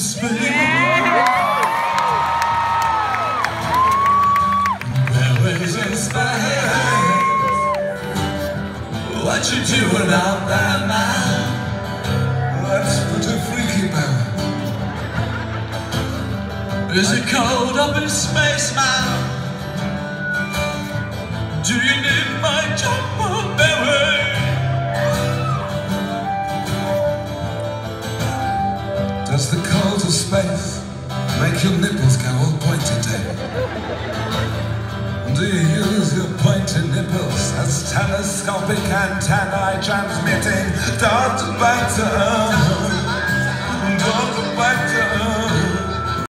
space. Always in space. What you doing out there now? Let's a freaky bell. Is it cold up in space, man? Do you need my jumper Does the cold of space make your nipples go all pointy, Dave? Do you use your pointy nipples as telescopic antennae transmitting data back to Earth?